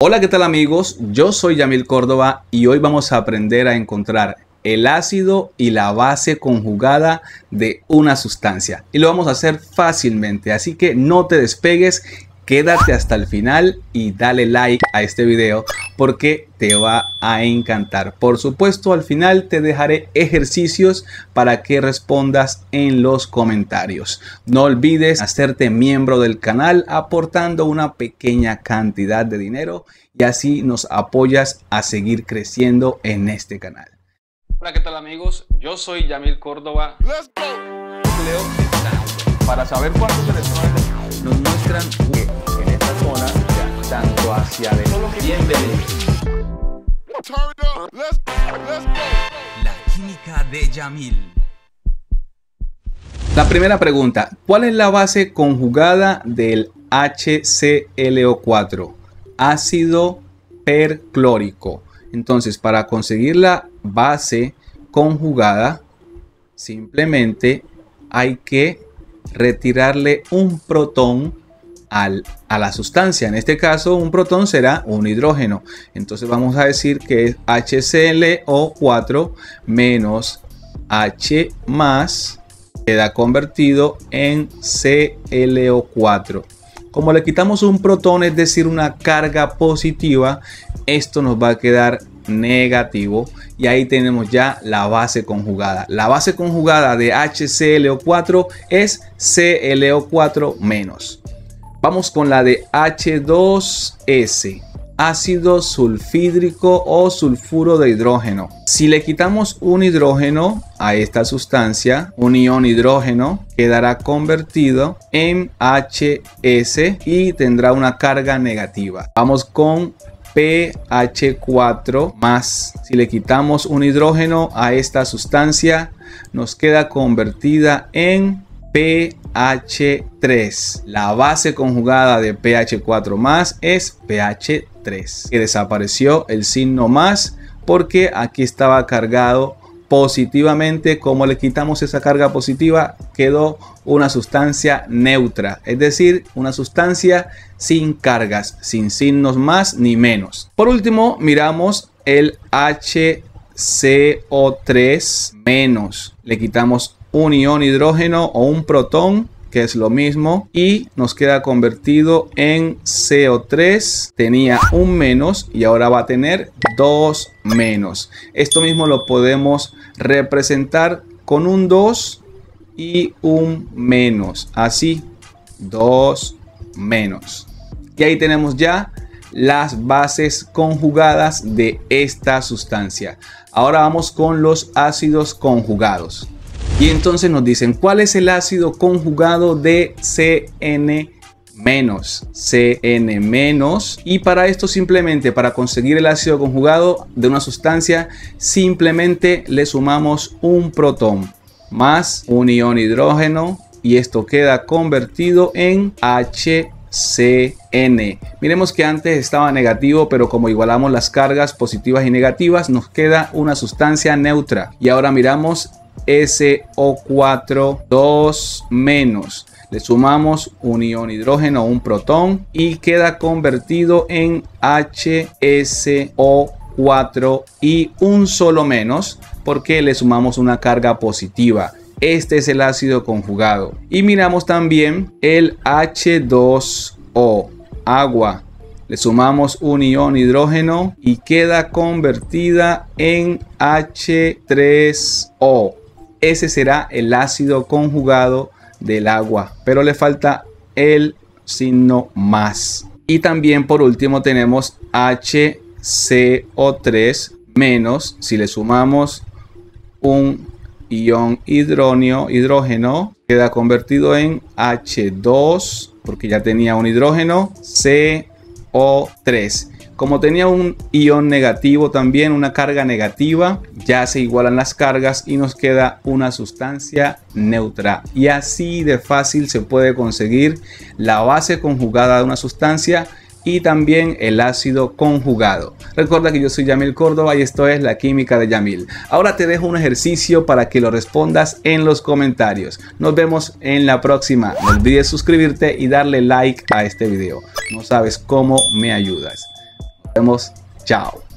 Hola, ¿qué tal amigos? Yo soy Yamil Córdoba y hoy vamos a aprender a encontrar el ácido y la base conjugada de una sustancia. Y lo vamos a hacer fácilmente, así que no te despegues quédate hasta el final y dale like a este video porque te va a encantar. Por supuesto, al final te dejaré ejercicios para que respondas en los comentarios. No olvides hacerte miembro del canal aportando una pequeña cantidad de dinero y así nos apoyas a seguir creciendo en este canal. Hola, ¿qué tal amigos? Yo soy Yamil Córdoba. Para saber cuántos electrones nos muestran bienvenido. La química de Yamil. La primera pregunta, ¿cuál es la base conjugada del HClO4? Ácido perclórico. Entonces, para conseguir la base conjugada, simplemente hay que retirarle un protón a la sustancia. En este caso, un protón será un hidrógeno. Entonces vamos a decir que es HClO4 menos H más queda convertido en ClO4. Como le quitamos un protón, es decir, una carga positiva, esto nos va a quedar negativo y ahí tenemos ya la base conjugada. La base conjugada de HClO4 es ClO4 menos. Vamos con la de H2S, ácido sulfídrico o sulfuro de hidrógeno. Si le quitamos un hidrógeno a esta sustancia, un ion hidrógeno quedará convertido en HS y tendrá una carga negativa. Vamos con PH4 más. Si le quitamos un hidrógeno a esta sustancia, nos queda convertida en pH3. La base conjugada de pH4 más es pH3. Que desapareció el signo más porque aquí estaba cargado positivamente. Como le quitamos esa carga positiva, quedó una sustancia neutra, es decir, una sustancia sin cargas, sin signos más ni menos. Por último, miramos el HCO3 menos. Le quitamos un ion hidrógeno o un protón que es lo mismo y nos queda convertido en CO3 tenía un menos y ahora va a tener dos menos. Esto mismo lo podemos representar con un 2 y un menos. Así 2 menos. Y ahí tenemos ya las bases conjugadas de esta sustancia. Ahora vamos con los ácidos conjugados y entonces nos dicen cuál es el ácido conjugado de CN menos CN menos y para esto simplemente para conseguir el ácido conjugado de una sustancia simplemente le sumamos un protón más un ion hidrógeno y esto queda convertido en HCN. Miremos que antes estaba negativo, pero como igualamos las cargas positivas y negativas, nos queda una sustancia neutra. Y ahora miramos SO4 2 menos. Le sumamos un ion hidrógeno, un protón y queda convertido en HSO4 y un solo menos porque le sumamos una carga positiva. Este es el ácido conjugado. Y miramos también el H2O, agua. Le sumamos un ion hidrógeno y queda convertida en H3O ese será el ácido conjugado del agua, pero le falta el signo más. Y también por último tenemos HCO3 menos, si le sumamos un ion hidrógeno, hidrógeno queda convertido en H2 porque ya tenía un hidrógeno CO3 como tenía un ion negativo también, una carga negativa, ya se igualan las cargas y nos queda una sustancia neutra. Y así de fácil se puede conseguir la base conjugada de una sustancia y también el ácido conjugado. Recuerda que yo soy Yamil Córdoba y esto es la química de Yamil. Ahora te dejo un ejercicio para que lo respondas en los comentarios. Nos vemos en la próxima. No olvides suscribirte y darle like a este video. No sabes cómo me ayudas. Nos vemos. Chao.